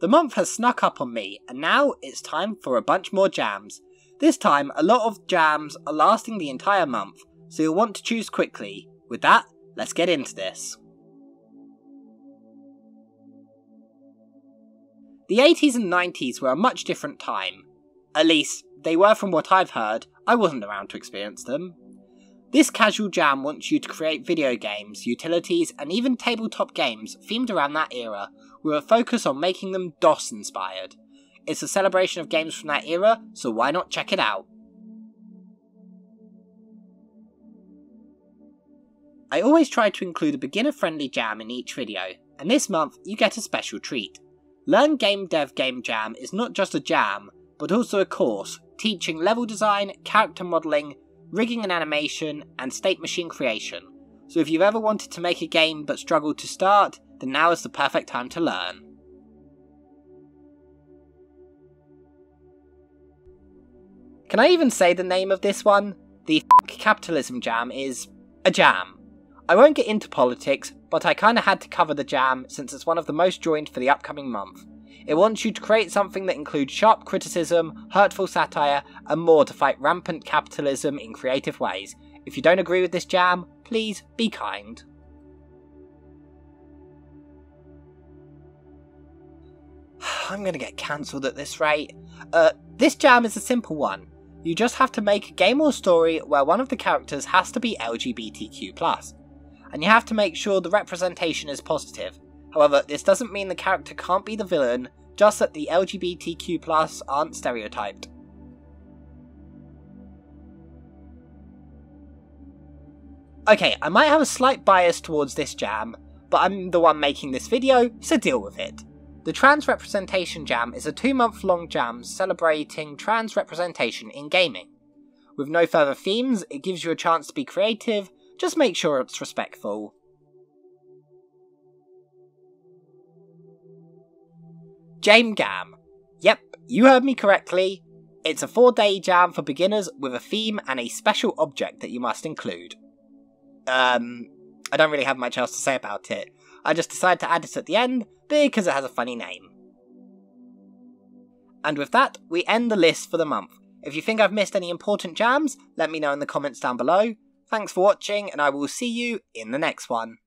The month has snuck up on me, and now it's time for a bunch more jams. This time, a lot of jams are lasting the entire month, so you'll want to choose quickly. With that, let's get into this. The 80s and 90s were a much different time. At least, they were from what I've heard, I wasn't around to experience them. This casual jam wants you to create video games, utilities, and even tabletop games themed around that era, with a focus on making them DOS inspired. It's a celebration of games from that era, so why not check it out? I always try to include a beginner friendly jam in each video, and this month you get a special treat. Learn Game Dev Game Jam is not just a jam, but also a course teaching level design, character modelling, rigging and animation, and state machine creation. So if you've ever wanted to make a game but struggled to start, then now is the perfect time to learn. Can I even say the name of this one? The Capitalism Jam is a jam. I won't get into politics, but I kinda had to cover the jam since it's one of the most joined for the upcoming month. It wants you to create something that includes sharp criticism, hurtful satire, and more to fight rampant capitalism in creative ways. If you don't agree with this jam, please be kind. I'm gonna get cancelled at this rate. Uh, this jam is a simple one. You just have to make a game or story where one of the characters has to be LGBTQ+, and you have to make sure the representation is positive. However, this doesn't mean the character can't be the villain, just that the LGBTQ aren't stereotyped. Okay, I might have a slight bias towards this jam, but I'm the one making this video, so deal with it. The Trans Representation Jam is a two month long jam celebrating trans representation in gaming. With no further themes, it gives you a chance to be creative, just make sure it's respectful. Jame Gam. Yep, you heard me correctly. It's a four day jam for beginners with a theme and a special object that you must include. Um, I don't really have much else to say about it. I just decided to add it at the end because it has a funny name. And with that, we end the list for the month. If you think I've missed any important jams, let me know in the comments down below. Thanks for watching, and I will see you in the next one.